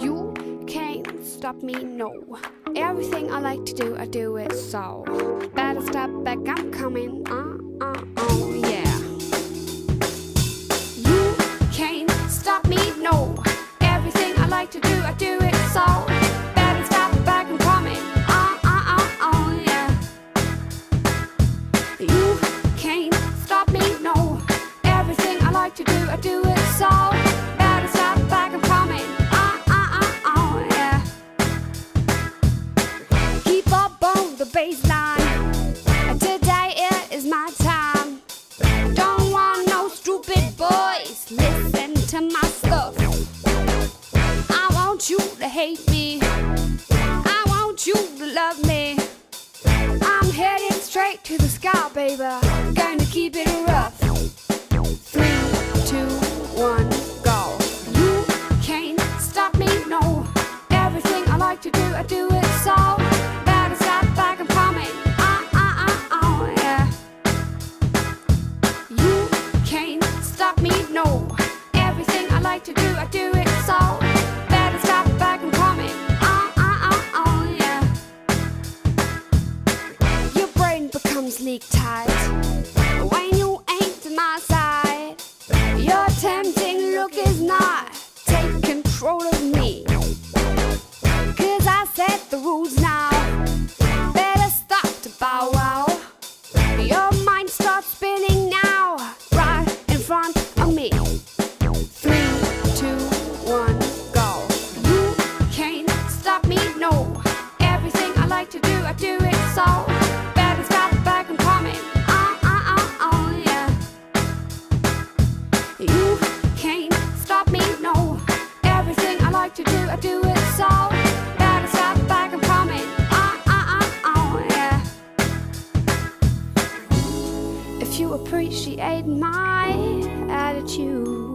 You can't stop me, no. Everything I like to do, I do it so. Better step back, I'm coming. Uh, baseline. Today it is my time. Don't want no stupid boys. Listen to my stuff. I want you to hate me. I want you to love me. I'm heading straight to the sky, baby. Gonna keep it rough. Three, two, one, go. You can't stop me, no. Everything I like to do, I do it so. Becomes leak tight when you ain't my side. Your tempting look is not take control of me. Cause I set the rules now. You appreciate my attitude.